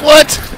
What?